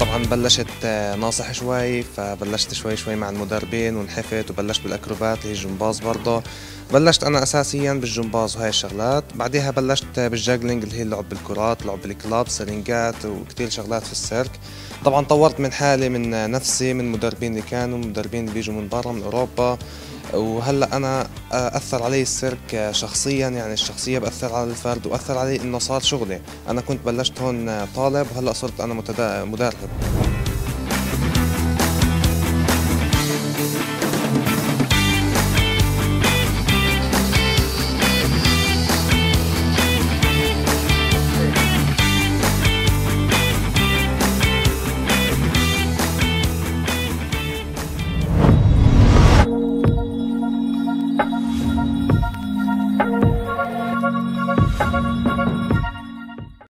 طبعا بلشت آه، ناصح شوي فبلشت شوي شوي مع المدربين ونحفت وبلشت بالأكروبات اللي هي الجمباز برضه. بلشت أنا اساسيا بالجمباز وهي الشغلات. بعدها بلشت بال juggling اللي هي لعب بالكرات لعب بال clubs rings ات وكثير شغلات في السيرك. طبعا طورت من حالي من نفسي من مدربين اللي كانوا مدربين اللي بيجوا من برا من أوروبا. وهلأ أنا أثر علي السيرك شخصيا. يعني الشخصية بأثر على الفرد وأثر علي إنه صار شغلي. أنا كنت بلشت هون طالب وهلأ صرت أنا مدرب.